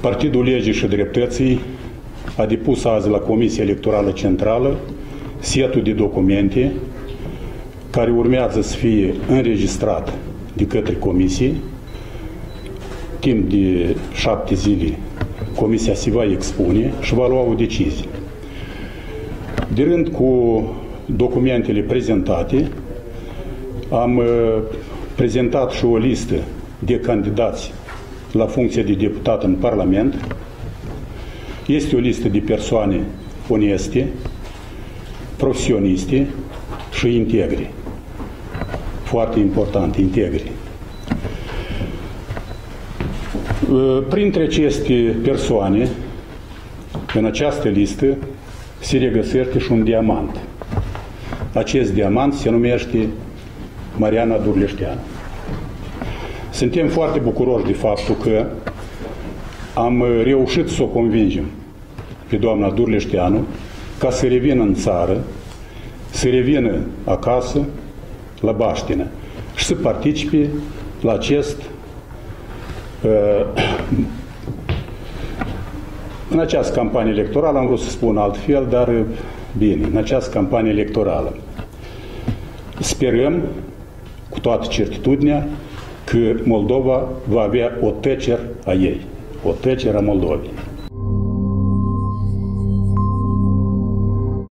Partidul Legii și Dreptății a depus azi la Comisia Electorală Centrală setul de documente care urmează să fie înregistrat de către comisie. Timp de șapte zile comisia se va expune și va lua o decizie. De rând cu documentele prezentate, am uh, prezentat și o listă de candidați la funcția de deputat în Parlament. Este o listă de persoane oneste, profesioniste și integri. Foarte important, integri. Printre aceste persoane, în această listă, se regăsește și un diamant. Acest diamant se numește Mariana Durleșteanu. Suntem foarte bucuroși de faptul că am reușit să o convingem pe doamna Durleșteanu ca să revină în țară, să revină acasă, la Baștină și să participe la acest uh, în această campanie electorală, am vrut să spun altfel, dar bine, în această campanie electorală. Sperăm, cu toată certitudinea, că Moldova va avea o tăcere a ei, o tăcere a Moldovei.